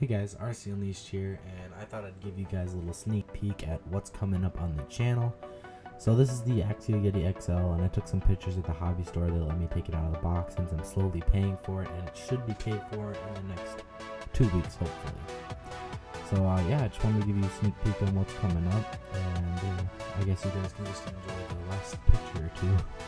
Hey guys, RC Unleashed here, and I thought I'd give you guys a little sneak peek at what's coming up on the channel. So this is the Axial Yeti XL, and I took some pictures at the hobby store. They let me take it out of the box since I'm slowly paying for it, and it should be paid for in the next two weeks, hopefully. So uh, yeah, I just wanted to give you a sneak peek on what's coming up, and uh, I guess you guys can just enjoy the last picture or two.